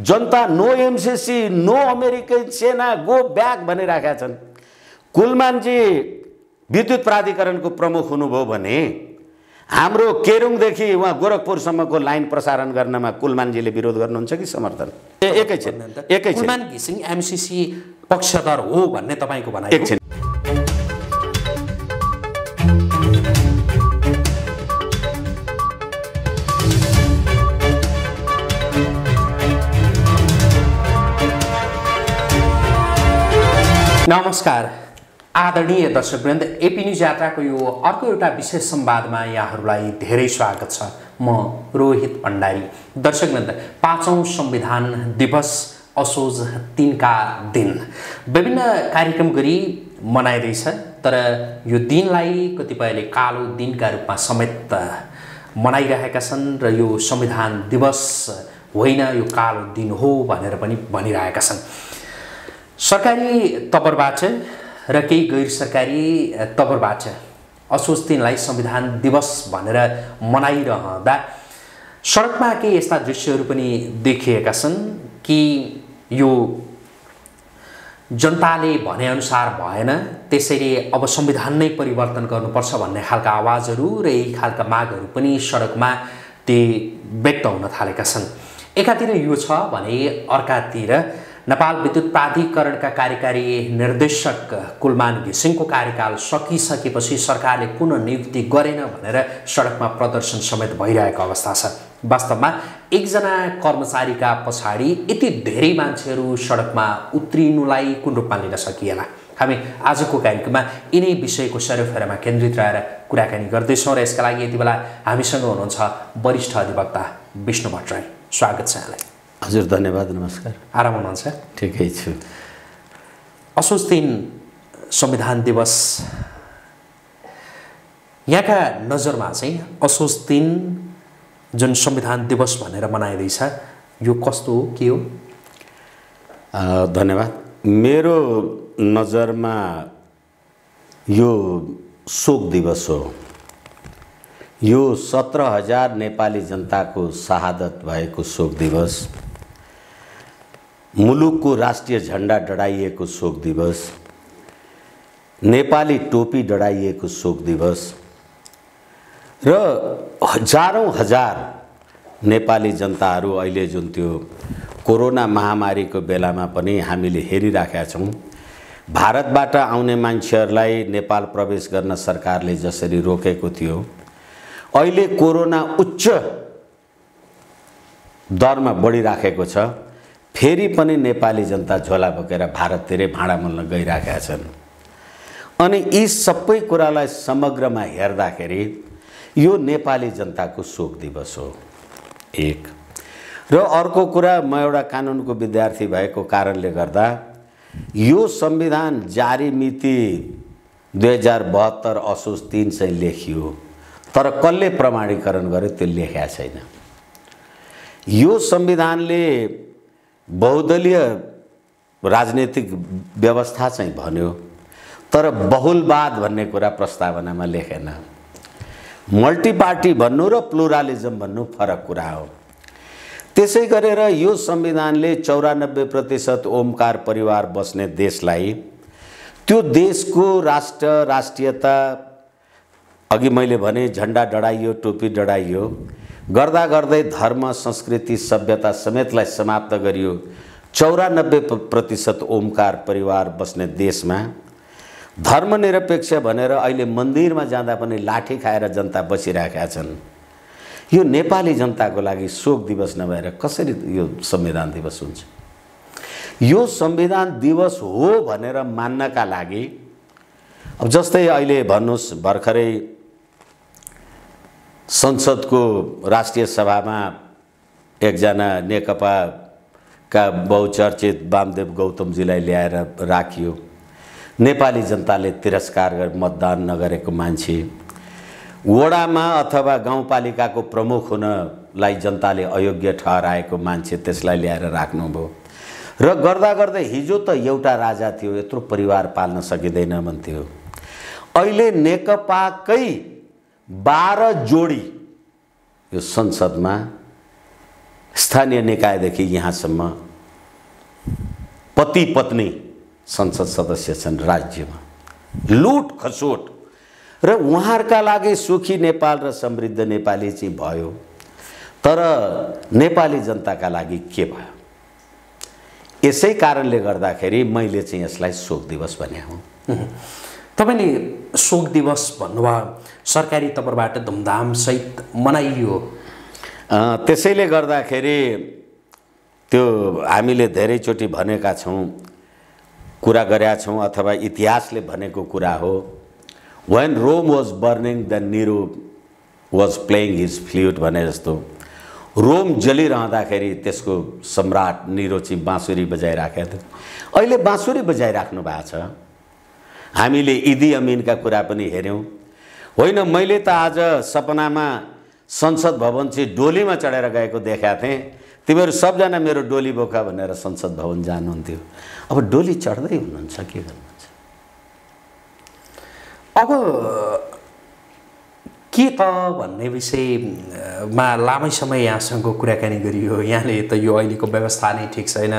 जनता no MCC no American सेना go back भनिराखेका छन्। कुलमानजी विद्युत प्राधिकरणको प्रमुख हुनुभयो भने हाम्रो केरुङदेखि उहाँ गोरखपुरसम्मको लाइन प्रसारण गर्नमा कुलमानजीले विरोध गर्नुहुन्छ कि समर्थन? एकैछिन एकैछिन एमसिसी पक्षधर हो भन्ने तपाईँको भनाइ? एकछिन नमस्कार। आदरणीय दर्शकवृन्द एपी न्युज यात्राको यो अर्को एउटा विशेष संवादमा यहाँहरूलाई धेरै स्वागत छ। म रोहित भण्डारी दर्शकवृन्द पाँचौँ संविधान दिवस असोज तिनका दिन। विभिन्न कार्यक्रम गरी मनाइँदैछ तर यो दिनलाई कतिपयले कालो दिनका रूपमा समेत मनाइरहेका छन् र यो संविधान दिवस होइन यो कालो दिन हो भनेर पनि भनिरहेका छन्। सरकारी तवरबाट र केही गैर सरकारी तवरबाट असोज तिनलाई संविधान दिवस भनेर मनाइरहँदा सडकमा केही यस्ता दृश्यहरू पनि देखिएका छन् कि यो जनताले भनेअनुसार भएन त्यसैले अब संविधान नै परिवर्तन गर्नुपर्छ भन्ने खालका आवाजहरू र यही खालका मागहरू पनि सडकमा ती व्यक्त हुन थालेका छन्। एकातिर यो छ भने अर्कातिर नेपाल विद्युत प्राधिकरणका कार्यकारी निर्देशक कुलमान घिसिङको कार्यकाल सकिसकेपछि सरकारले पुनः नियुक्ति गरेन भनेर सडकमा प्रदर्शन समेत भइरहेको अवस्था छ। वास्तवमा एकजना कर्मचारीका पछाडि यति धेरै मान्छेहरू सडकमा उत्रिनुलाई कुन रूपमा लिन सकिएला? हामी आजको कार्यक्रममा यिनै विषयको सरोफेरामा केन्द्रित रहेर कुराकानी गर्दैछौँ र यसका लागि यति बेला हामीसँग हुनुहुन्छ वरिष्ठ अधिवक्ता विष्णु भट्टराई। स्वागत छ यहाँलाई। हजुर धन्यवाद नमस्कार। आराम हुनुहुन्छ? ठिकै छु। असोज दिन संविधान दिवस। यहाँका नजरमा चाहिँ असोज दिन जुन संविधान दिवस भनेर मनाइँदैछ यो कस्तो हो के हो? धन्यवाद। मेरो नजरमा यो शोक दिवस हो। यो सत्र हजार नेपाली जनताको शहादत भएको शोक दिवस। मुलुकको राष्ट्रिय झन्डा डढाइएको शोक दिवस नेपाली टोपी डढाइएको शोक दिवस र हजारौँ हजार नेपाली जनताहरू अहिले जुन त्यो कोरोना महामारीको बेलामा पनि हामीले हेरिराखेका छौँ भारतबाट आउने मान्छेहरूलाई नेपाल प्रवेश गर्न सरकारले जसरी रोकेको थियो अहिले कोरोना उच्च दरमा बढिराखेको छ। फेरि पनि नेपाली जनता झोला बोकेर भारततिरै भाँडा मोल्न गइराखेका छन्। अनि यी सबै कुरालाई समग्रमा हेर्दाखेरि यो नेपाली जनताको शोक दिवस हो। एक। र अर्को कुरा म एउटा कानुनको विद्यार्थी भएको कारणले गर्दा यो संविधान जारी मिति दुई हजार बहत्तर असोज तिन चाहिँ लेखियो तर कसले प्रमाणीकरण गर्यो त्यो लेखेका छैन। यो संविधानले बहुदलीय राजनीतिक व्यवस्था चाहिँ भन्यो तर बहुलवाद भन्ने कुरा प्रस्तावनामा लेखेन। मल्टी पार्टी भन्नु र प्लुरालिजम भन्नु फरक कुरा हो। त्यसै गरेर यो संविधानले चौरानब्बे प्रतिशत ओमकार परिवार बस्ने देशलाई त्यो देशको राष्ट्र राष्ट्रियता अघि मैले भने झन्डा डढाइयो टोपी डढाइयो गर्दा गर्दै धर्म संस्कृति सभ्यता समेतलाई समाप्त गरियो। चौरानब्बे प्रतिशत ओमकार परिवार बस्ने देशमा धर्मनिरपेक्ष भनेर अहिले मन्दिरमा जाँदा पनि लाठी खाएर जनता बसिरहेका छन्। यो नेपाली जनताको लागि शोक दिवस नभएर कसरी यो संविधान दिवस हुन्छ? यो संविधान दिवस हो भनेर मान्नका लागि अब जस्तै अहिले भन्नुहोस् भर्खरै संसदको राष्ट्रिय सभामा एकजना नेकपाका बहुचर्चित वामदेव गौतमजीलाई ल्याएर राखियो। नेपाली जनताले तिरस्कार गरे मतदान नगरेको मान्छे। वडामा अथवा गाउँपालिकाको प्रमुख हुनलाई जनताले अयोग्य ठहराएको मान्छे त्यसलाई ल्याएर राख्नुभयो। र गर्दा गर्दै हिजो त एउटा राजा थियो यत्रो परिवार पाल्न सकिँदैन भन्थ्यो। अहिले नेकपाकै बाह्र जोडी यो संसदमा स्थानीय निकायदेखि यहाँसम्म पति पत्नी संसद सदस्य छन् राज्यमा। लुट खसोट। र उहाँहरूका लागि सुखी नेपाल र समृद्ध नेपाली चाहिँ भयो। तर नेपाली जनताका लागि के भयो? यसै कारणले गर्दाखेरि मैले चाहिँ यसलाई शोक दिवस भने हुँ। तपाईँले शोक दिवस भन्नुभयो सरकारी तर्फबाट धुमधामसहित मनाइयो। त्यसैले गर्दाखेरि त्यो हामीले धेरैचोटि भनेका छौँ कुरा गरेका छौँ अथवा इतिहासले भनेको कुरा हो। When Rome was burning the Nero was playing his flute भने जस्तो। रोम जलिरहँदाखेरि त्यसको सम्राट निरो चाहिँ बाँसुरी बजाइराखेको थियो। अहिले बाँसुरी बजाइराख्नु भएको छ। हामीले इदी अमिनका कुरा पनि हेऱ्यौँ। होइन मैले त आज सपनामा संसद भवन चाहिँ डोलीमा चढेर गएको देखाएको थिएँ। तिमीहरू सबजना मेरो डोली बोका भनेर संसद भवन जानुहुन्थ्यो। अब डोली चढ्दै हुनुहुन्छ के गर्नुहुन्छ? अब के त भन्ने विषयमा लामै समय यहाँसँग कुराकानी गरियो। यहाँले त यो अहिलेको व्यवस्था नै ठिक छैन।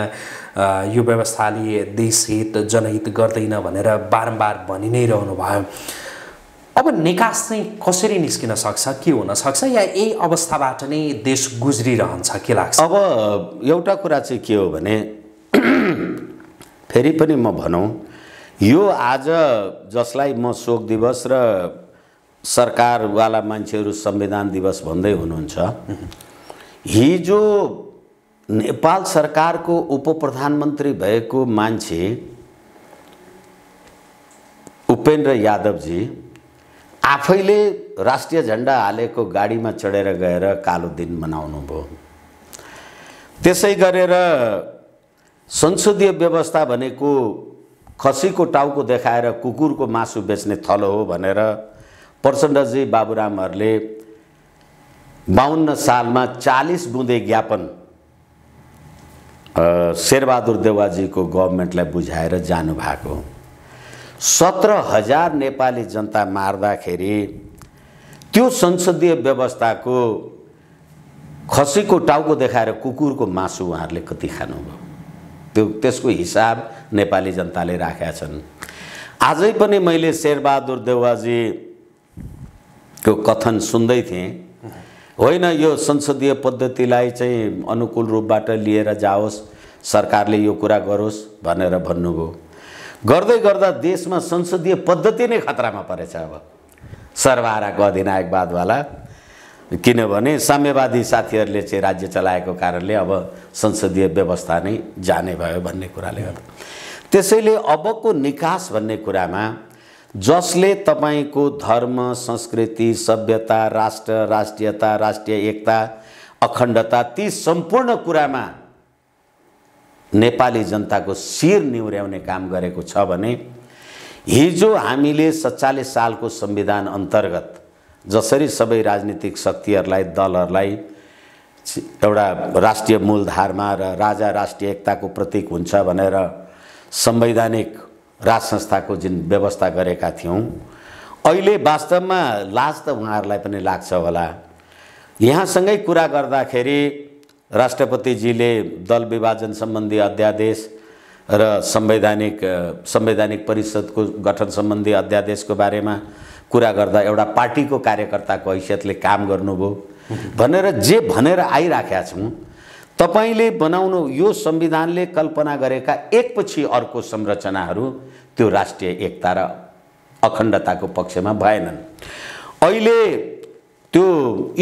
यो व्यवस्थाले देशहित जनहित गर्दैन भनेर बारम्बार भनि नै रहनु भयो अब निकास चाहिँ कसरी निस्किन सक्छ के हुन सक्छ या यही अवस्थाबाट नै देश गुज्रिरहन्छ के लाग्छ? अब एउटा कुरा चाहिँ के हो भने फेरि पनि म भनौँ यो आज जसलाई म शोक दिवस र सरकारवाला मान्छेहरू संविधान दिवस भन्दै हुनुहुन्छ। हिजो नेपाल सरकारको उप प्रधानमन्त्री भएको मान्छे उपेन्द्र यादवजी आफैले राष्ट्रिय झन्डा हालेको गाडीमा चढेर गएर कालो दिन मनाउनु भयो। त्यसै गरेर संसदीय व्यवस्था भनेको खसीको टाउको देखाएर कुकुरको मासु बेच्ने थलो हो भनेर प्रचण्डजी बाबुरामहरूले बाहन्न सालमा चालिस बुँदे ज्ञापन शेरबहादुर देवाजीको गभर्मेन्टलाई बुझाएर जानुभएको सत्र हजार नेपाली जनता मार्दाखेरि त्यो संसदीय व्यवस्थाको खसीको टाउको देखाएर कुकुरको मासु उहाँहरूले कति खानुभयो। त्यो त्यसको हिसाब नेपाली जनताले राखेका छन्। आजै पनि मैले शेरबहादुर देवाजीको कथन सुन्दै थिएँ। होइन यो संसदीय पद्धतिलाई चाहिँ अनुकूल रूपबाट लिएर जाओस् सरकारले यो कुरा गरोस् भनेर भन्नुभयो। गर्दै गर्दा देशमा संसदीय पद्धति नै खतरामा परेछ अब। सर्वहाराको अधिनायकवादवाला किनभने साम्यवादी साथीहरूले चाहिँ राज्य चलाएको कारणले अब संसदीय व्यवस्था नै जाने भयो भन्ने कुराले गर्दा। त्यसैले अबको निकास भन्ने कुरामा जसले तपाईँको धर्म संस्कृति सभ्यता राष्ट्र राष्ट्रियता राष्ट्रिय एकता अखण्डता ती सम्पूर्ण कुरामा नेपाली जनताको शिर निहुर्याउने काम गरेको छ भने हिजो हामीले सत्तालिस सालको संविधान अन्तर्गत जसरी सबै राजनीतिक शक्तिहरूलाई दलहरूलाई एउटा राष्ट्रिय मूलधारमा र राजा राष्ट्रिय एकताको प्रतीक हुन्छ भनेर संवैधानिक राज संस्थाको जुन व्यवस्था गरेका थियौँ अहिले वास्तवमा लाज त उहाँहरूलाई पनि लाग्छ होला। यहाँसँगै कुरा गर्दाखेरि राष्ट्रपतिजीले दल विभाजन सम्बन्धी अध्यादेश र संवैधानिक संवैधानिक परिषदको गठन सम्बन्धी अध्यादेशको बारेमा कुरा गर्दा एउटा पार्टीको कार्यकर्ताको हैसियतले काम गर्नुभयो। भनेर जे भनेर आइराखेका छौँ तपाईँले बनाउनु यो संविधानले कल्पना गरेका एकपछि अर्को संरचनाहरू त्यो राष्ट्रिय एकता र अखण्डताको पक्षमा भएनन्। अहिले त्यो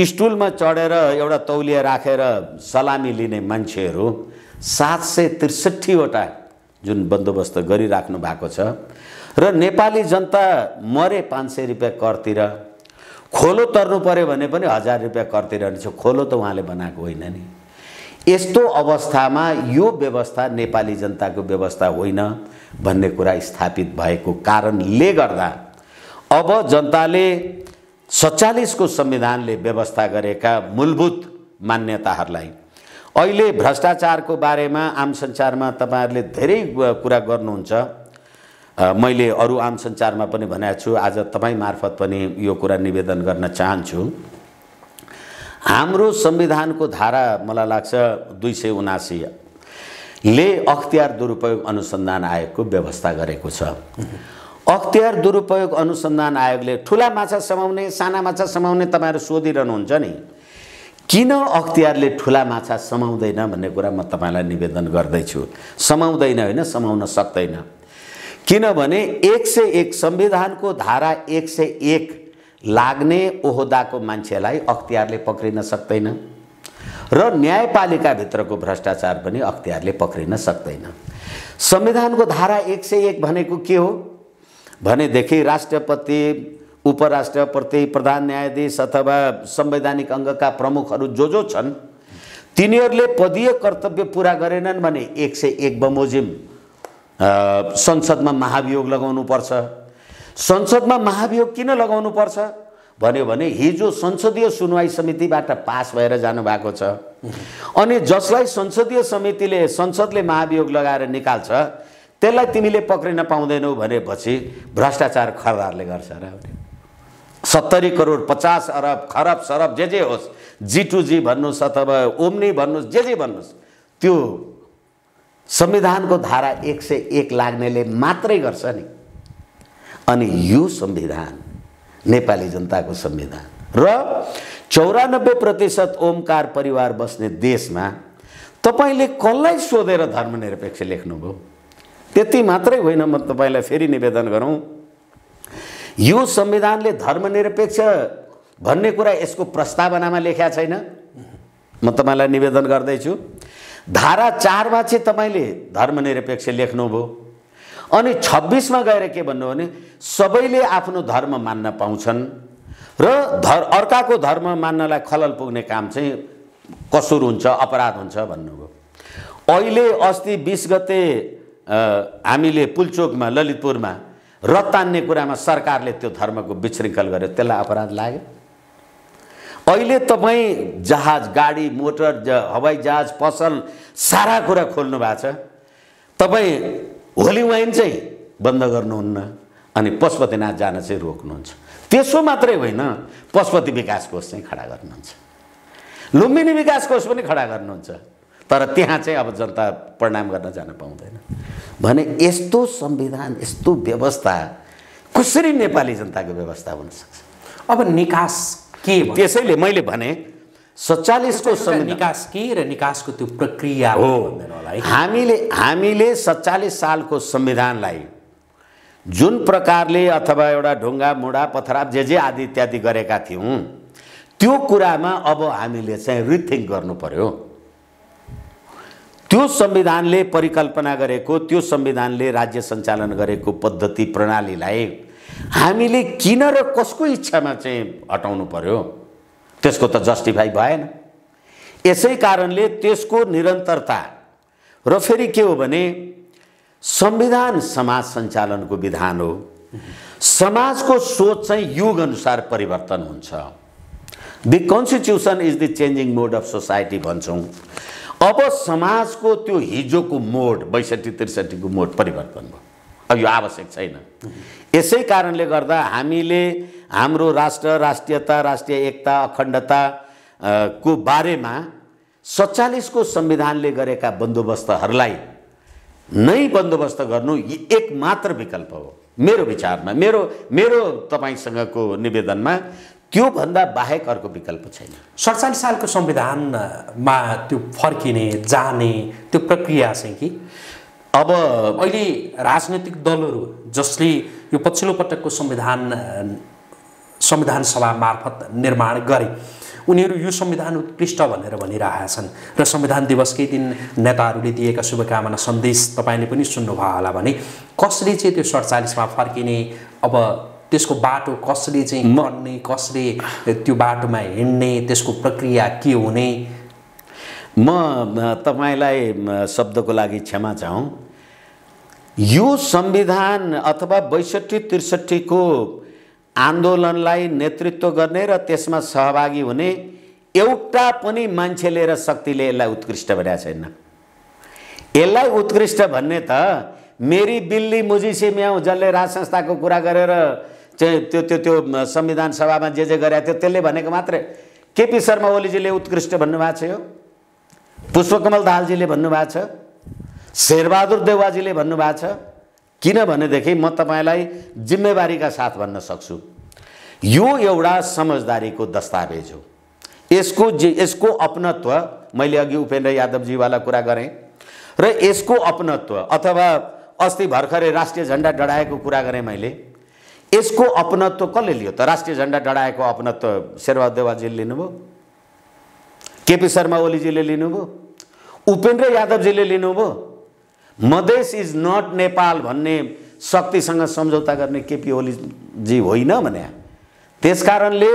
स्टुलमा चढेर एउटा तौलिया राखेर सलामी लिने मान्छेहरू सात सय त्रिसठीवटा जुन बन्दोबस्त गरिराख्नु भएको छ र नेपाली जनता मरे पाँच सय रुपियाँ करतिर खोलो तर्नु पऱ्यो भने पनि हजार रुपियाँ करतिर छ खोलो त उहाँले बनाएको होइन नि। यस्तो अवस्थामा यो व्यवस्था नेपाली जनताको व्यवस्था होइन भन्ने कुरा स्थापित भएको कारणले गर्दा अब जनताले सत्तालिसको संविधानले व्यवस्था गरेका मूलभूत मान्यताहरूलाई अहिले भ्रष्टाचारको बारेमा आम सञ्चारमा तपाईँहरूले धेरै कुरा गर्नुहुन्छ। मैले अरू आम सञ्चारमा पनि भनेको छु आज तपाईँ मार्फत पनि यो कुरा निवेदन गर्न चाहन्छु। हाम्रो संविधानको धारा मलाई लाग्छ दुई सय उनासीले अख्तियार दुरुपयोग अनुसन्धान आयोगको व्यवस्था गरेको छ। अख्तियार दुरुपयोग अनुसन्धान आयोगले ठुला माछा समाउने साना माछा समाउने तपाईँहरू सोधिरहनुहुन्छ नि। किन अख्तियारले ठुला माछा समाउँदैन भन्ने कुरा म तपाईँलाई निवेदन गर्दैछु। समाउँदैन होइन समाउन सक्दैन। किनभने एक सय एक संविधानको धारा एक सय एक लाग्ने ओहदाको मान्छेलाई अख्तियारले पक्रिन सक्दैन र न्यायपालिकाभित्रको भ्रष्टाचार पनि अख्तियारले पक्रिन सक्दैन। संविधानको धारा एक सय एक भनेको के हो? भनेदेखि राष्ट्रपति उपराष्ट्रपति प्रधान न्यायाधीश अथवा संवैधानिक अङ्गका प्रमुखहरू जो जो छन् तिनीहरूले पदीय कर्तव्य पुरा गरेनन् भने एक सय एक बमोजिम संसदमा महाभियोग लगाउनुपर्छ। संसदमा महाभियोग किन लगाउनुपर्छ? भन्यो भने हिजो संसदीय सुनवाई समितिबाट पास भएर जानुभएको छ। अनि जसलाई संसदीय समितिले संसदले महाभियोग लगाएर निकाल्छ त्यसलाई तिमीले पक्रिन पाउँदैनौ भनेपछि भ्रष्टाचार खरदारले गर्छ र सत्तरी करोड पचास अरब खरब सरब जे जे होस् जी टू जी भन्नुहोस् अथवा ओम्नी भन्नुहोस् जे जे भन्नुहोस् त्यो संविधानको धारा एक सय एक लाग्नेले मात्रै गर्छ नि। अनि यो संविधान नेपाली जनताको संविधान। र चौरानब्बे प्रतिशत ओमकार परिवार बस्ने देशमा तपाईँले कसलाई सोधेर धर्मनिरपेक्ष लेख्नुभयो? त्यति मात्रै होइन म तपाईँलाई फेरि निवेदन गरौँ। यो संविधानले धर्मनिरपेक्ष भन्ने कुरा यसको प्रस्तावनामा लेख्या छैन। म तपाईँलाई निवेदन गर्दैछु धारा चारमा चाहिँ तपाईँले धर्मनिरपेक्ष लेख्नुभयो। अनि छब्बिसमा गएर के भन्नु भने सबैले आफ्नो धर्म मान्न पाउँछन् र धर अर्काको धर्म मान्नलाई खलल पुग्ने काम चाहिँ कसुर हुन्छ अपराध हुन्छ भन्नुभयो। अहिले अस्ति बिस गते हामीले पुलचोकमा ललितपुरमा रथ तान्ने कुरामा सरकारले त्यो धर्मको विशृङ्खल गर्यो त्यसलाई अपराध लाग्यो। अहिले तपाईँ जहाज गाडी मोटर ज हवाई जहाज पसल सारा कुरा खोल्नु भएको छ। तपाईँ होली वाइन चाहिँ बन्द गर्नुहुन्न अनि पशुपतिनाथ जान चाहिँ रोक्नुहुन्छ। त्यसो मात्रै होइन पशुपति विकास कोष चाहिँ खडा गर्नुहुन्छ। लुम्बिनी विकास कोष पनि खडा गर्नुहुन्छ। तर त्यहाँ चाहिँ अब जनता प्रणाम गर्न जान पाउँदैन। भने यस्तो संविधान यस्तो व्यवस्था कसरी नेपाली जनताको व्यवस्था हुनसक्छ अब निकास के? त्यसैले मैले भने सत्तालिसको एउटा संविधान। निकास के र निकासको त्यो प्रक्रिया हो। हामीले हामीले सत्तालिस सालको संविधानलाई जुन प्रकारले अथवा एउटा ढुङ्गा मुढा पथरा जे जे आदि इत्यादि गरेका थियौँ त्यो कुरामा अब हामीले चाहिँ रिथिङ्क गर्नु पर्यो। त्यो संविधानले परिकल्पना गरेको त्यो संविधानले राज्य सञ्चालन गरेको पद्धति प्रणालीलाई हामीले किन र कसको इच्छामा चाहिँ हटाउनु पर्यो? त्यसको त जस्टिफाई भएन। यसै कारणले त्यसको निरन्तरता र फेरि के हो भने संविधान समाज सञ्चालनको विधान हो। समाजको सोच चाहिँ युग अनुसार परिवर्तन हुन्छ। The constitution is the changing mode of society भन्छौँ। अब समाजको त्यो हिजोको मोड बैसठी त्रिसठीको मोड परिवर्तन भयो। अब यो आवश्यक छैन। यसै कारणले गर्दा हामीले हाम्रो राष्ट्र राष्ट्रियता राष्ट्रिय एकता अखण्डता को बारेमा सत्तालिसको संविधानले गरेका बन्दोबस्तहरूलाई नै बन्दोबस्त गर्नु यी एक मात्र विकल्प हो। मेरो विचारमा मेरो मेरो तपाईँसँगको निवेदनमा त्योभन्दा बाहेक अर्को विकल्प छैन। सडचालिस सालको संविधानमा त्यो फर्किने जाने त्यो प्रक्रिया चाहिँ कि? अब अहिले राजनैतिक दलहरू जसले यो पछिल्लो पटकको संविधान संविधान सभा मार्फत निर्माण गरे। उनीहरू यो संविधान उत्कृष्ट भनेर भनिरहेका छन् र संविधान दिवसकै दिन नेताहरूले दिएका शुभकामना सन्देश तपाईँले पनि सुन्नुभयो होला भने कसले चाहिँ त्यो सडचालिसमा फर्किने अब त्यसको बाटो कसले चाहिँ पढ्ने कसले त्यो बाटोमा हिँड्ने त्यसको प्रक्रिया के हुने? म तपाईँलाई शब्दको लागि क्षमा चाहौँ। यो संविधान अथवा बैसठी त्रिसठीको आन्दोलनलाई नेतृत्व गर्ने र त्यसमा सहभागी हुने एउटा पनि मान्छेले र शक्तिले यसलाई उत्कृष्ट भनेको छैन यसलाई उत्कृष्ट भन्ने त मेरी बिल्ली मुजिसी म्याउ जसले राज संस्थाको कुरा गरेर चाहिँ त्यो त्यो त्यो संविधान सभामा जे जे गरेको थियो त्यसले भनेको मात्रै। केपी शर्मा ओलीजीले उत्कृष्ट भन्नुभएको छ यो। पुष्पकमल दाहालजीले भन्नुभएको छ। शेरबहादुर देवाजीले भन्नुभएको छ। किनभनेदेखि म तपाईँलाई जिम्मेवारीका साथ भन्न सक्छु। यो एउटा समझदारीको दस्तावेज हो। यसको जे यसको अपनत्व मैले अघि उपेन्द्र यादवजीवाला कुरा गरेँ र यसको अपनत्व अथवा अस्ति भर्खरै राष्ट्रिय झन्डा डढाएको कुरा गरेँ मैले यसको अपनत्व कसले लियो? त राष्ट्रिय झन्डा डढाएको अपनत्व शेरबहादुर देवाजीले लिनुभयो? केपी शर्मा ओलीजीले लिनुभयो? उपेन्द्र यादवजीले लिनुभयो? मधेस इज नट नेपाल भन्ने शक्तिसँग सम्झौता गर्ने केपी ओलीजी होइन भने। त्यस कारणले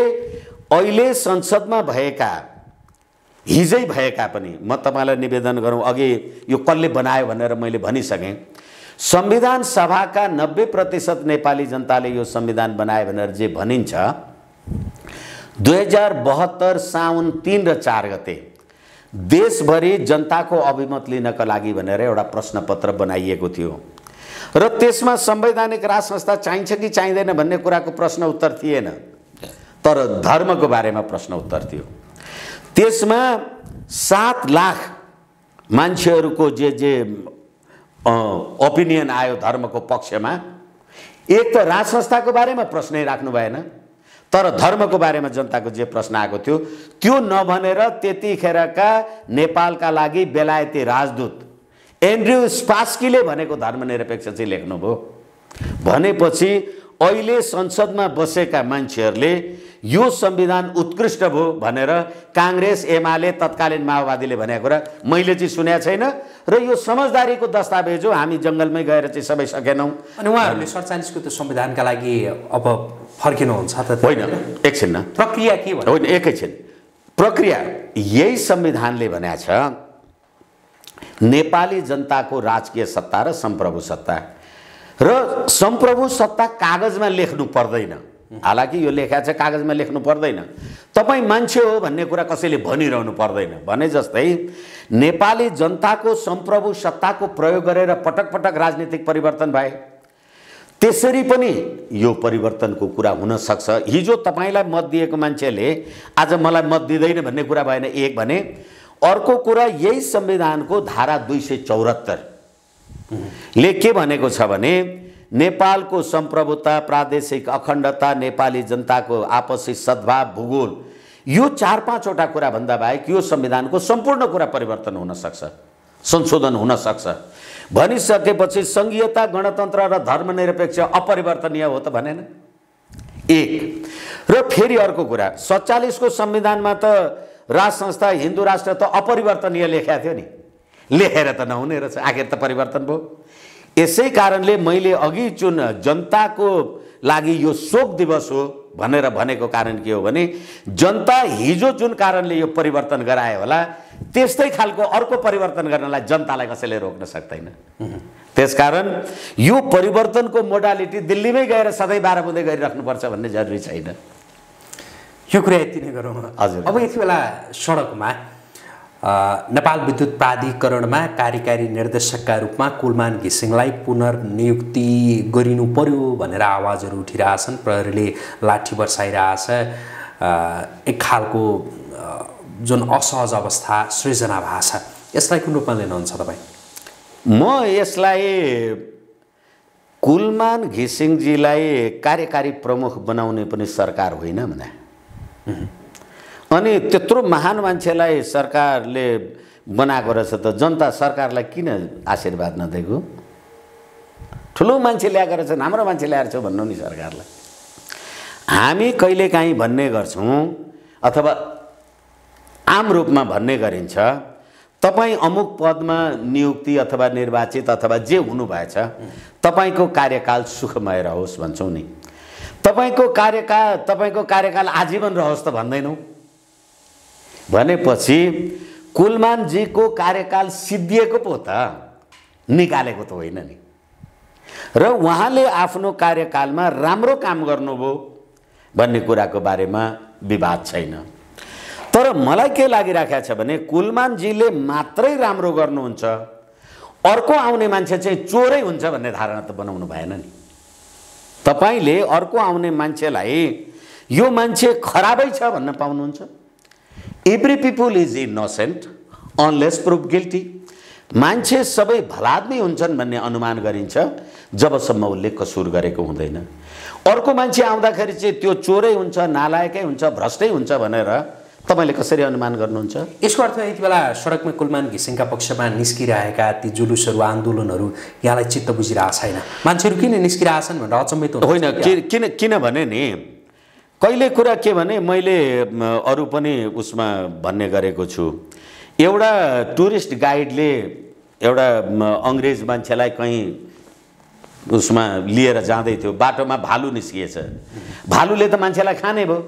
अहिले संसदमा भएका हिजै भएका पनि म तपाईँलाई निवेदन गरौँ अघि यो कसले बनायो भनेर मैले भनिसकेँ संविधान सभाका नब्बे प्रतिशत नेपाली जनताले यो संविधान बनायो भनेर जे भनिन्छ दुई हजार बहत्तर साउन तिन र चार गते देशभरि जनताको अभिमत लिनका लागि भनेर एउटा प्रश्नपत्र बनाइएको थियो। र त्यसमा संवैधानिक राज संस्था चाहिन्छ कि चाहिँदैन भन्ने कुराको प्रश्न उत्तर थिएन। तर धर्मको बारेमा प्रश्न उत्तर थियो। त्यसमा सात लाख मान्छेहरूको जे जे ओपिनियन आयो धर्मको पक्षमा एक त राज संस्थाको बारेमा प्रश्नै राख्नु भएन। तर धर्मको बारेमा जनताको जे प्रश्न आएको थियो त्यो नभनेर त्यतिखेरका नेपालका लागि बेलायती राजदूत एन्ड्रयू स्पास्कीले भनेको धर्मनिरपेक्ष चाहिँ लेख्नुभयो। भनेपछि अहिले संसदमा बसेका मान्छेहरूले यो संविधान उत्कृष्ट भयो भनेर काङ्ग्रेस एमाले तत्कालीन माओवादीले भनेको कुरा मैले चाहिँ सुनेको छैन र यो समझदारीको दस्तावेज हो हामी जङ्गलमै गएर चाहिँ सबै सकेनौँ। अनि उहाँहरूले सडचालिसको त्यो संविधानका लागि अब फर्किनुहुन्छ त होइन एकछिन न। प्रक्रिया के भयो होइन एकैछिन। प्रक्रिया यही संविधानले भनेको छ नेपाली जनताको राजकीय सत्ता र सम्प्रभु सत्ता। र सम्प्रभु सत्ता कागजमा लेख्नु पर्दैन। हालाकि यो लेखा छ कागजमा लेख्नु पर्दैन। तपाईँ मान्छे हो भन्ने कुरा कसैले भनिरहनु पर्दैन। भने जस्तै नेपाली जनताको सम्प्रभु सत्ताको प्रयोग गरेर पटक पटक राजनीतिक परिवर्तन भए त्यसरी पनि यो परिवर्तनको कुरा हुनसक्छ हिजो तपाईँलाई मत दिएको मान्छेले आज मलाई मत दिँदैन भन्ने कुरा भएन एक भने अर्को कुरा यही संविधानको धारा दुई सय चौरात्तरले के भनेको छ भने नेपालको सम्प्रभुता प्रादेशिक अखण्डता नेपाली जनताको आपसी सद्भाव भूगोल यो चार पाँचवटा कुरा भन्दा बाहेक यो संविधानको सम्पूर्ण कुरा परिवर्तन हुन सक्छ संशोधन हुन सक्छ। भनिसकेपछि सङ्घीयता गणतन्त्र र धर्मनिरपेक्ष अपरिवर्तनीय हो त भनेन। एक र फेरि अर्को कुरा सत्तालिसको संविधानमा त राज संस्था हिन्दू राष्ट्र त अपरिवर्तनीय लेखेको थियो नि। लेखेर त नहुने रहेछ आखिर त परिवर्तन भयो। यसै कारणले मैले अघि जुन जनताको लागि यो शोक दिवस हो भनेर भनेको कारण के हो भने जनता हिजो जुन कारणले यो परिवर्तन गरायो होला त्यस्तै खालको अर्को परिवर्तन गर्नलाई जनतालाई कसैले रोक्न सक्दैन। त्यसकारण यो परिवर्तनको मोडालिटी दिल्लीमै गएर सधैँ बाह्र बुँदै गरिराख्नुपर्छ भन्ने जरुरी छैन। यो कुरा यति नै गरौँ। हजुर। अब यति बेला सडकमा नेपाल विद्युत प्राधिकरणमा कार्यकारी निर्देशकका रूपमा कुलमान घिसिङलाई पुनर्नियुक्ति गरिनु पर्यो भनेर आवाजहरू उठिरहेछन्। प्रहरीले लाठी बर्साइरहेछ। एक खालको जुन असहज अवस्था सृजना भएको छ। यसलाई कुन रूपमा लिनुहुन्छ तपाईँ? म यसलाई कुलमान घिसिङजीलाई कार्यकारी प्रमुख बनाउने पनि सरकार होइन भने। अनि त्यत्रो महान मान्छेलाई सरकारले बनाएको रहेछ त जनता सरकारलाई किन आशीर्वाद नदिएको? ठुलो मान्छे ल्याएको रहेछ हाम्रो मान्छे ल्याएर छ भन्नु नि सरकारलाई। हामी कहिलेकाहीँ भन्ने गर्छौँ अथवा आम रूपमा भन्ने गरिन्छ तपाईँ अमुक पदमा नियुक्ति अथवा निर्वाचित अथवा जे हुनुभएछ तपाईँको कार्यकाल सुखमय रहोस् भन्छौँ नि। तपाईँको कार्यकाल तपाईँको कार्यकाल आजीवन रहोस् त भन्दैनौँ। भनेपछि कुलमानजीको कार्यकाल सिद्धिएको पो त। निकालेको त होइन नि। र उहाँले आफ्नो कार्यकालमा राम्रो काम गर्नुभयो भन्ने कुराको बारेमा विवाद छैन। तर मलाई के लागिराखेको छ भने कुलमानजीले मात्रै राम्रो गर्नुहुन्छ अर्को आउने मान्छे चाहिँ चोरै हुन्छ भन्ने धारणा त बनाउनु भएन नि। तपाईँले अर्को आउने मान्छेलाई यो मान्छे खराबै छ भन्न पाउनुहुन्छ? Every people is innocent unless prove guilty मान्छे सबै भलाद्मी हुन्छन् भन्ने अनुमान गरिन्छ जबसम्म उसले कसुर गरेको हुँदैन। अर्को मान्छे आउँदाखेरि चाहिँ त्यो चोरै हुन्छ नालायकै हुन्छ भ्रष्टै हुन्छ भनेर तपाईँले कसरी अनुमान गर्नुहुन्छ? यसको अर्थ यति बेला सडकमा कुलमान घिसिङका पक्षमा निस्किरहेका ती जुलुसहरू आन्दोलनहरू यहाँलाई चित्त बुझिरहेको छैन। मान्छेहरू किन निस्किरहेछन् भनेर अचम्मित होइन किन किनभने नि कहिले कुरा के भने मैले अरू पनि उसमा भन्ने गरेको छु। एउटा टुरिस्ट गाइडले एउटा अङ्ग्रेज मान्छेलाई कहीँ उसमा लिएर जाँदै थियो बाटोमा भालु निस्किएछ। भालुले त मान्छेलाई खाने भयो।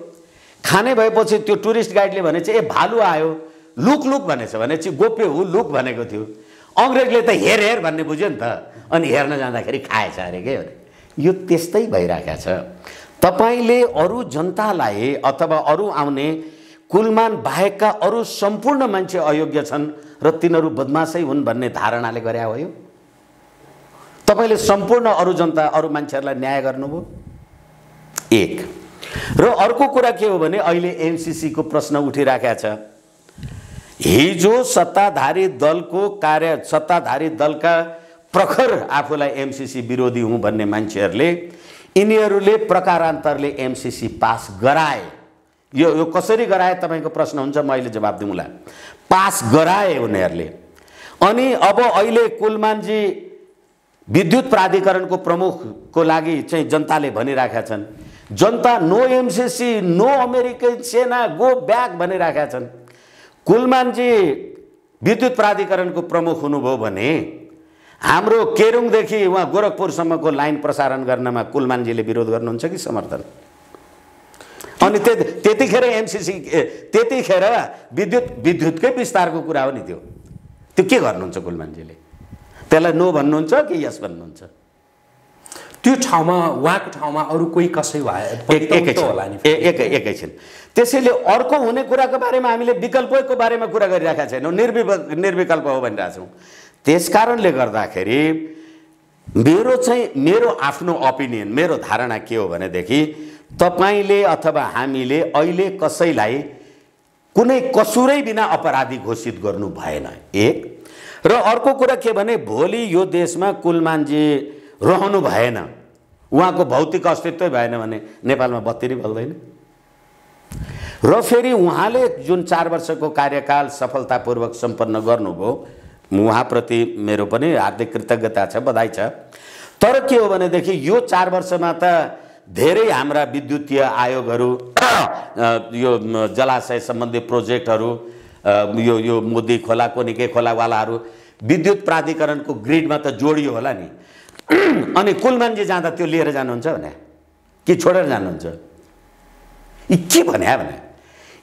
खाने भएपछि त्यो टुरिस्ट गाइडले भने चाहिँ ए भालु आयो लुक लुक भनेछ। भने चाहिँ गोप्य हो लुक भनेको थियो। अङ्ग्रेजले त हेर हेर भन्ने बुझ्यो नि त। अनि हेर्न जाँदाखेरि खाएछ अरे के यो त्यस्तै भइरहेको छ। तपाईँले अरू जनतालाई अथवा अरू आउने कुलमान बाहेकका अरू सम्पूर्ण मान्छे अयोग्य छन् र तिनीहरू बदमासै हुन् भन्ने धारणाले गरे हो यो? तपाईँले सम्पूर्ण अरू जनता अरू मान्छेहरूलाई न्याय गर्नुभयो? एक। र अर्को कुरा के हो भने अहिले एमसिसीको प्रश्न उठिराखेको छ। हिजो सत्ताधारी दलको कार्य सत्ताधारी दलका प्रखर आफूलाई एमसिसी विरोधी हुँ भन्ने मान्छेहरूले यिनीहरूले प्रकारान्तरले एमसिसी पास गराए। यो यो कसरी गराए तपाईँको प्रश्न हुन्छ म अहिले जवाब दिउँला। पास गराए उनीहरूले। अनि अब अहिले कुलमानजी विद्युत प्राधिकरणको प्रमुखको लागि चाहिँ जनताले भनिरहेका छन्। जनता नो एमसिसी नो अमेरिकन सेना गो ब्याक भनिरहेका छन्। कुलमानजी विद्युत प्राधिकरणको प्रमुख हुनुभयो भने हाम्रो केरुङदेखि उहाँ गोरखपुरसम्मको लाइन प्रसारण गर्नमा कुलमानजीले विरोध गर्नुहुन्छ कि समर्थन? अनि त्यति त्यतिखेर एमसिसी त्यतिखेर विद्युत विद्युतकै विस्तारको कुरा हो नि त्यो। त्यो के गर्नुहुन्छ कुलमानजीले? त्यसलाई नो भन्नुहुन्छ कि यस भन्नुहुन्छ? त्यो ठाउँमा उहाँको ठाउँमा अरू कोही कसै भए एक एकैछिन त्यसैले अर्को हुने कुराको बारेमा हामीले विकल्पको बारेमा कुरा गरिरहेका छैनौँ। निर्वि निर्विकल्प हो भनिरहेको छौँ त्यस कारणले गर्दाखेरि मेरो चाहिँ मेरो आफ्नो ओपिनियन मेरो धारणा के हो भनेदेखि तपाईँले अथवा हामीले अहिले कसैलाई कुनै कसुरै बिना अपराधी घोषित गर्नु भएन। एक र अर्को कुरा के भने भोलि यो देशमा कुलमानजी रहनु भएन। उहाँको भौतिक अस्तित्वै भएन भने नेपालमा बत्ती नै बल्दैन। र फेरि उहाँले जुन चार वर्षको कार्यकाल सफलतापूर्वक सम्पन्न गर्नुभयो उहाँप्रति मेरो पनि हार्दिक कृतज्ञता छ बधाई छ। तर के हो भनेदेखि यो चार वर्षमा त धेरै हाम्रा विद्युतीय आयोगहरू यो जलाशय सम्बन्धी प्रोजेक्टहरू यो यो मोदी खोला कोनिके खोलावालाहरू विद्युत प्राधिकरणको ग्रिडमा त जोडियो होला नि। अनि कुलमानजी जाँदा त्यो लिएर जानुहुन्छ भने? कि छोडेर जानुहुन्छ? यी के भने भने?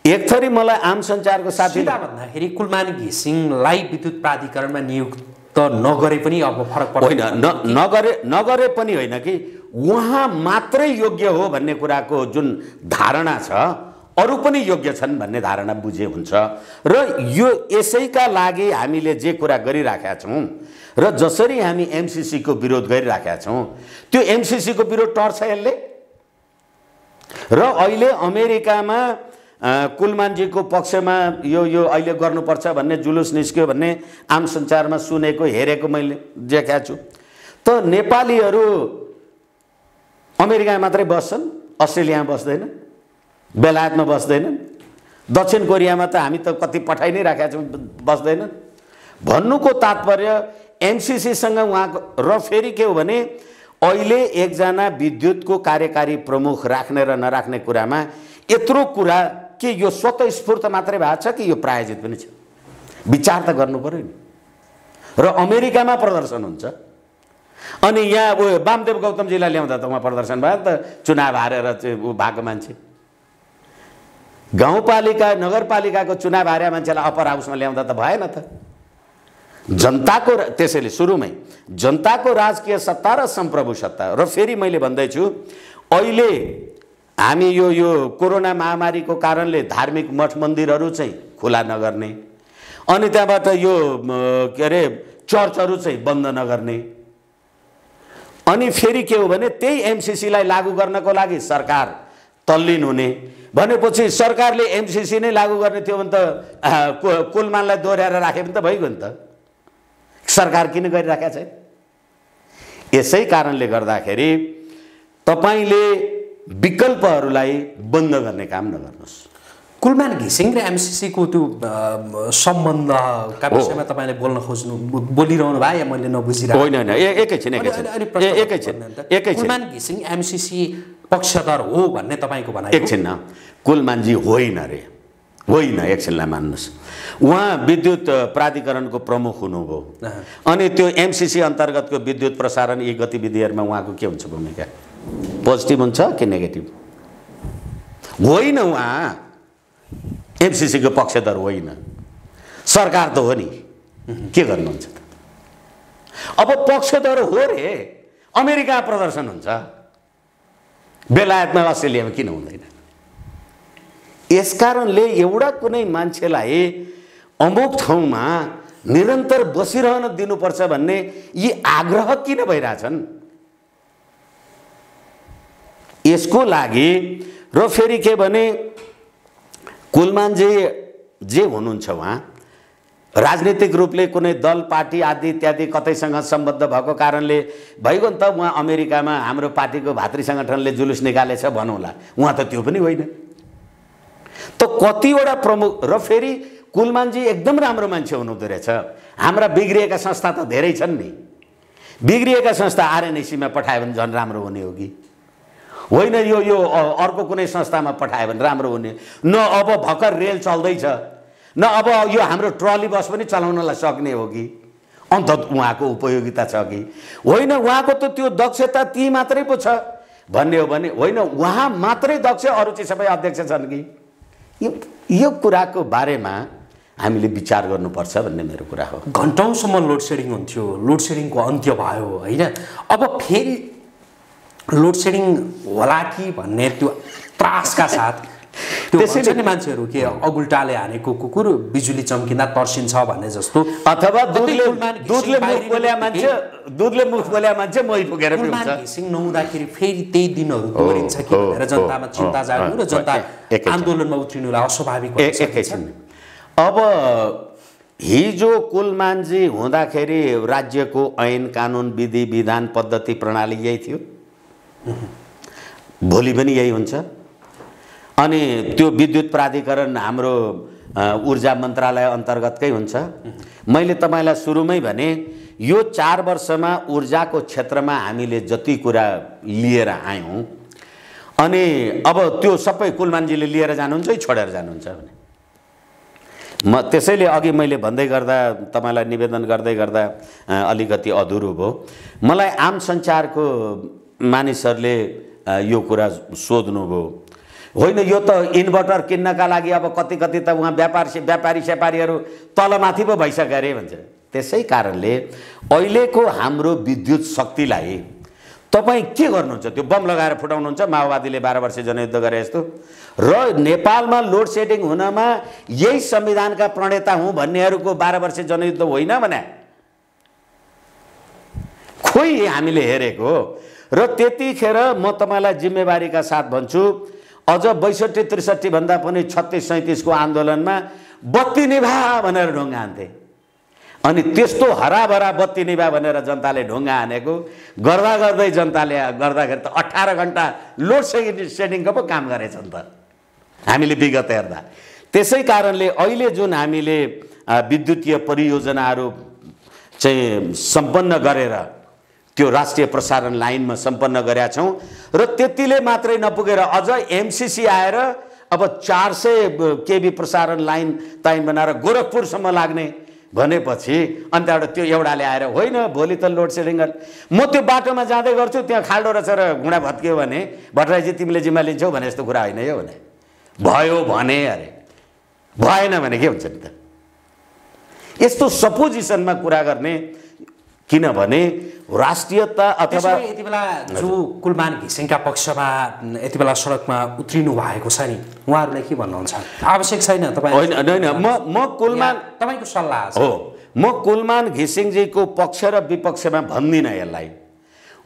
एक थरी मलाई आम सञ्चारको साथी भन्दाखेरि कुलमान घिसिङलाई विद्युत प्राधिकरणमा नियुक्त नगरे पनि अब फरक पर्दैन। होइन न नगरे नगरे पनि होइन कि उहाँ मात्रै योग्य हो भन्ने कुराको जुन धारणा छ अरू पनि योग्य छन् भन्ने धारणा बुझे हुन्छ। र यो यसैका लागि हामीले जे कुरा गरिराखेका छौँ र जसरी हामी एमसिसीको विरोध गरिराखेका छौँ त्यो एमसिसीको विरोध टर्छ यसले। र अहिले अमेरिकामा कुलमानजीको पक्षमा यो यो अहिले गर्नुपर्छ भन्ने जुलुस निस्क्यो भन्ने आम सञ्चारमा सुनेको हेरेको मैले देखाएको छु। त नेपालीहरू अमेरिकामा मात्रै बस्छन् अस्ट्रेलियामा बस्दैन बेलायतमा बस्दैनन् दक्षिण कोरियामा त हामी त कति पठाइ नै राखेका छौँ बस्दैनन्। भन्नुको तात्पर्य एमसिसीसँग उहाँको र फेरि के हो भने अहिले एकजना विद्युतको कार्यकारी प्रमुख राख्ने र नराख्ने कुरामा यत्रो कुरा के यो स्वतस्फूर्त मात्रै भएको छ कि यो प्रायोजित पनि छ? विचार त गर्नु पऱ्यो नि। र अमेरिकामा प्रदर्शन हुन्छ। अनि यहाँ अब वामदेव गौतमजीलाई ल्याउँदा त उहाँ प्रदर्शन भयो त चुनाव हारेर ऊ भएको मान्छे। गाउँपालिका नगरपालिकाको चुनाव हारेर मान्छेलाई अप्पर हाउसमा ल्याउँदा त भएन त। जनताको त्यसैले सुरुमै जनताको राजकीय सत्ता र सम्प्रभु सत्ता। र फेरि मैले भन्दैछु अहिले हामी यो यो कोरोना महामारीको कारणले धार्मिक मठ मन्दिरहरू चाहिँ खुला नगर्ने अनि त्यहाँबाट यो के अरे चर्चहरू चाहिँ बन्द नगर्ने। अनि फेरि के हो भने त्यही एमसिसीलाई लागू गर्नको लागि सरकार तल्लीन हुने। भनेपछि सरकारले एमसिसी नै लागू गर्ने थियो भने त कुलमानलाई दोहोऱ्याएर राख्यो भने त भइगयो नि त। सरकार किन गरिराखेका छैन? यसै कारणले गर्दाखेरि तपाईँले विकल्पहरूलाई बन्द गर्ने काम नगर्नुहोस्। कुलमान घिसिङ र एमसिसीको त्यो सम्बन्धका। विषयमा तपाईँले बोल्न खोज्नु बोलिरहनु भयो या मैले नबुझिरहेको? होइन होइन एकैछिन एकैछिन एकैछिन कुलमान घिसिङ एमसिसी पक्षधर हो भन्ने तपाईँको भनाइ? एकछिन न कुलमानजी होइन रे। होइन एकछिनलाई मान्नुहोस्। उहाँ विद्युत प्राधिकरणको प्रमुख हुनुभयो। अनि त्यो एमसिसी अन्तर्गतको विद्युत प्रसारण यी गतिविधिहरूमा उहाँको के हुन्छ भूमिका? पोजिटिभ हुन्छ कि नेगेटिभ होइन उहाँ। एमसिसीको पक्षधर होइन। सरकार त हो नि। के गर्नुहुन्छ त? अब पक्षधर हो रे। अमेरिका प्रदर्शन हुन्छ। बेलायतमा अस्ट्रेलियामा किन हुँदैन? यसकारणले एउटा कुनै मान्छेलाई अमुक ठाउँमा निरन्तर बसिरहन दिनुपर्छ भन्ने यी आग्रह किन भइरहेछन्? यसको लागि र फेरि के भने कुलमानजी जे हुनुहुन्छ उहाँ राजनीतिक रूपले कुनै दल पार्टी आदि इत्यादि कतैसँग सम्बद्ध भएको कारणले भइगयो नि त उहाँ अमेरिकामा हाम्रो पार्टीको भातृ सङ्गठनले जुलुस निकालेछ भनौँला उहाँ त त्यो पनि होइन। त कतिवटा प्रमुख र फेरि कुलमानजी एकदम राम्रो मान्छे हुनुहुँदो रहेछ। हाम्रा बिग्रिएका संस्था त धेरै छन् नि। बिग्रिएका संस्था आरएनएसीमा पठायो भने झन् राम्रो हुने हो कि? होइन यो यो अर्को कुनै संस्थामा पठायो भने राम्रो हुने। न अब भर्खर रेल चल्दैछ न अब यो हाम्रो ट्रली बस पनि चलाउनलाई सक्ने हो कि? अन्त उहाँको उपयोगिता छ कि? होइन उहाँको त त्यो दक्षता ती मात्रै पो छ। भन्ने हो भने होइन उहाँ मात्रै दक्ष अरू चाहिँ सबै अध्यक्ष छन् कि? यो यो कुराको बारेमा हामीले विचार गर्नुपर्छ भन्ने मेरो कुरा हो। घन्टौँसम्म लोड सेडिङ हुन्थ्यो। लोड सेडिङको अन्त्य भयो होइन? अब फेरि लोड सेडिङ होला कि भन्ने त्यो त्रासका साथ त्यो त्यसैले- मान्छेहरू के अगुल्टाले हानेको कुकुर बिजुली चम्किँदा तर्सिन्छ भन्ने जस्तो। अथवा दुधले दुधले मुख बोल्या मान्छे दुधले मुख बोल्या मान्छे मै पुगेर घिसिङ नहुँदाखेरि फेरि त्यही दिनहरू दोहोरिन्छ कि भनेर जनतामा चिन्ता जाग्नु र जनता। आन्दोलनमा उत्रिनुलाई अस्वाभाविक अब हिजो कुलमानजी हुँदाखेरि राज्यको ऐन कानुन विधि विधान पद्धति प्रणाली यही थियो। भोलि पनि यही हुन्छ। अनि त्यो विद्युत प्राधिकरण हाम्रो ऊर्जा मन्त्रालय अन्तर्गतकै हुन्छ। मैले तपाईँलाई सुरुमै भने यो चार वर्षमा ऊर्जाको क्षेत्रमा हामीले जति कुरा लिएर आयौँ अनि अब त्यो सबै कुलमानजीले लिएर जानुहुन्छ कि छोडेर जानुहुन्छ भने। म त्यसैले अघि मैले भन्दै गर्दा तपाईँलाई निवेदन गर्दै गर्दा अलिकति अधुरो भयो। मलाई आम सञ्चारको मानिसहरूले यो कुरा सोध्नुभयो होइन यो त इन्भर्टर किन्नका लागि अब कति कति त उहाँ व्यापार व्यापारी स्यापारीहरू तलमाथि पो भइसक्यो अरे भन्छ। त्यसै कारणले अहिलेको हाम्रो विद्युत शक्तिलाई तपाईँ के गर्नुहुन्छ? त्यो बम लगाएर फुटाउनुहुन्छ माओवादीले बाह्र वर्ष जनयुद्ध गरे जस्तो। र नेपालमा लोड सेडिङ हुनमा यही संविधानका प्रणेता हुँ भन्नेहरूको बाह्र वर्ष जनयुद्ध होइन भने खोइ हामीले हेरेको र त्यतिखेर म तपाईँलाई जिम्मेवारीका साथ भन्छु अझ बैसठी त्रिसठीभन्दा पनि छत्तिस सैँतिसको आन्दोलनमा बत्ती निभा भनेर ढुङ्गा हान्थे। अनि त्यस्तो हराभरा बत्ती निभा भनेर जनताले ढुङ्गा हानेको गर्दा गर्दै जनताले गर्दाखेरि त अठार घन्टा लोड सेडिङ सेडिङको पो काम गरेछ नि त। हामीले विगत हेर्दा। त्यसै कारणले अहिले जुन हामीले विद्युतीय परियोजनाहरू चाहिँ सम्पन्न गरेर त्यो राष्ट्रिय प्रसारण लाइनमा सम्पन्न गरेका छौँ। र त्यतिले मात्रै नपुगेर अझ एमसिसी आएर अब चार सय केबी प्रसारण लाइन ताइन बनाएर गोरखपुरसम्म लाग्ने भनेपछि अनि त्यहाँबाट त्यो एउटाले आएर होइन भोलि त लोड सेडिङ म त्यो बाटोमा जाँदै गर्छु त्यहाँ खाल्डो रहेछ र घुँडा भत्कियो भने भट्टराईजी तिमीले जिम्मा लिन्छौ भने यस्तो कुरा होइन यो भने। भयो भने अरे। भएन भने के हुन्छ नि त? यस्तो सपोजिसनमा कुरा गर्ने किनभने राष्ट्रियता अथवा यति बेला जो कुलमान घिसिङका पक्षमा यति बेला सडकमा उत्रिनु भएको छ नि उहाँहरूलाई के भन्नुहुन्छ? आवश्यक छैन तपाईँ होइन होइन म म कुलमान तपाईँको सल्लाह हो। म कुलमान घिसिङजीको पक्ष र विपक्षमा भन्दिनँ यसलाई।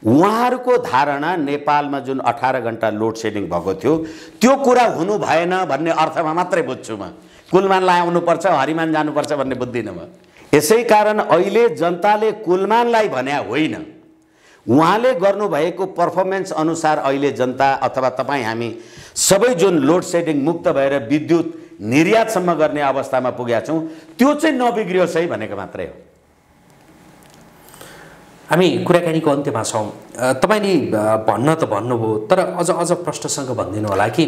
उहाँहरूको धारणा नेपालमा जुन अठार घन्टा लोड सेडिङ भएको थियो त्यो कुरा हुनु भएन भन्ने अर्थमा मात्रै बुझ्छु म। कुलमानलाई आउनुपर्छ हरिमान जानुपर्छ भन्ने बुझ्दिनँ म। यसै कारण अहिले जनताले कुलमानलाई भन्या होइन। उहाँले गर्नुभएको पर्फर्मेन्स अनुसार अहिले जनता अथवा तपाईँ हामी सबै जुन लोड सेडिङ मुक्त भएर विद्युत निर्यातसम्म गर्ने अवस्थामा पुगेका छौँ त्यो चाहिँ नबिग्रियोस् है भनेको मात्रै हो। हामी कुराकानीको अन्त्यमा छौँ। तपाईँले भन्न त भन्नुभयो तर अझ अझ प्रश्नसँग भनिदिनु होला कि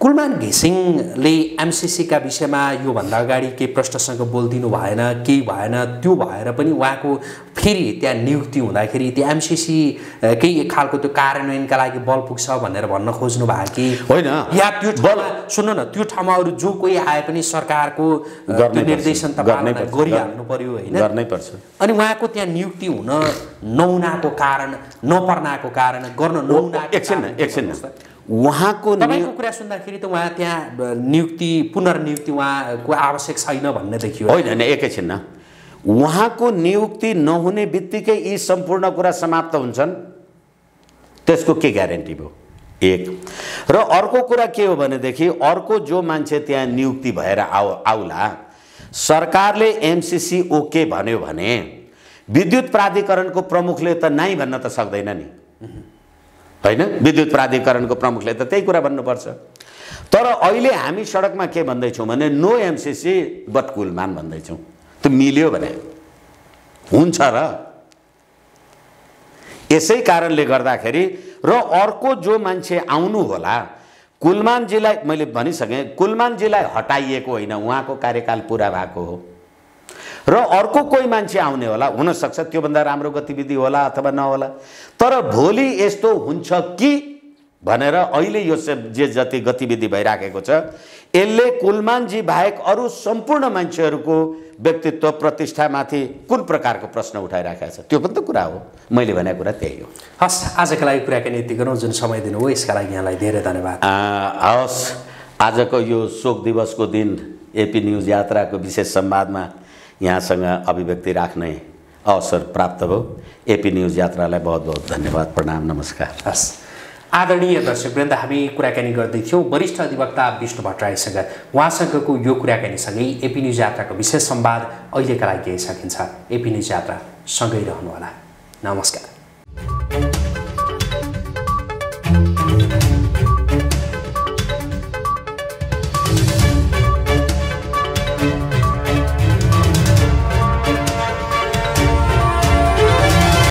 कुलमान घिसिङले एमसिसीका विषयमा योभन्दा अगाडि केही प्रश्नसँग बोलिदिनु भएन केही भएन त्यो भएर पनि उहाँको फेरि त्यहाँ नियुक्ति हुँदाखेरि त्यो एमसिसी केही एक खालको त्यो कार्यान्वयनका लागि बल पुग्छ भनेर भन्न खोज्नु भयो कि होइन। या त्यो ठाउँमा सुन्नु न त्यो ठाउँमा अरू जो कोही आए पनि सरकारको निर्देशन त गरिहाल्नु पर्यो होइन? गर्नै पर्छ। अनि उहाँको त्यहाँ नियुक्ति हुन नहुनाको कारण नपर्नाको कारण गर्न नहुनाको एकछिन एकछिन उहाँको तपाईँको कुरा सुन्दाखेरि त उहाँ त्यहाँ नियुक्ति पुनर्नियुक्ति उहाँको आवश्यक छैन भन्ने देखियो। होइन होइन एकैछिन उहाँको नियुक्ति नहुने बित्तिकै यी सम्पूर्ण कुरा समाप्त हुन्छन्। त्यसको के ग्यारेन्टी भयो? एक। र अर्को कुरा के हो भनेदेखि अर्को जो मान्छे त्यहाँ नियुक्ति भएर आउ आउला सरकारले एमसिसी ओके भन्यो भने विद्युत प्राधिकरणको प्रमुखले त नाइ भन्न त सक्दैन नि। होइन? विद्युत प्राधिकरणको प्रमुखले त त्यही कुरा भन्नुपर्छ। तर अहिले हामी सडकमा के भन्दैछौँ भने नो एमसिसी बट कुलमान भन्दैछौँ। त्यो मिल्यो भने। हुन्छ र। यसै कारणले गर्दाखेरि र अर्को जो मान्छे आउनु होला कुलमानजीलाई मैले भनिसकेँ कुलमानजीलाई हटाइएको होइन उहाँको कार्यकाल पुरा भएको हो। र अर्को कोही मान्छे आउने होला हुनसक्छ त्योभन्दा राम्रो गतिविधि होला अथवा नहोला। तर भोलि यस्तो हुन्छ कि भनेर अहिले यो जे जति गतिविधि भइराखेको छ यसले कुलमानजी बाहेक अरू सम्पूर्ण मान्छेहरूको व्यक्तित्व प्रतिष्ठामाथि कुन प्रकारको प्रश्न उठाइराखेको छ त्यो पनि त कुरा हो। मैले भनेको कुरा त्यही हो। हस् आजका लागि कुराकानी यति गरौँ। जुन समय दिनुभयो यसका लागि यहाँलाई धेरै धन्यवाद। हवस् आजको यो शोक दिवसको दिन एपी न्युज यात्राको विशेष संवादमा यहाँसँग अभिव्यक्ति राख्ने अवसर प्राप्त भयो। एपी न्युज यात्रालाई बहुत बहुत धन्यवाद प्रणाम नमस्कार। हस्। आदरणीय दर्शकवृन्द हामी कुराकानी गर्दैथ्यौँ। वरिष्ठ अधिवक्ता विष्णु भट्टराईसँग। उहाँसँगको यो कुराकानीसँगै एपी न्युज यात्राको विशेष संवाद अहिलेका लागि सकिन्छ। एपी न्युज यात्रा सँगै रहनुहोला। नमस्कार।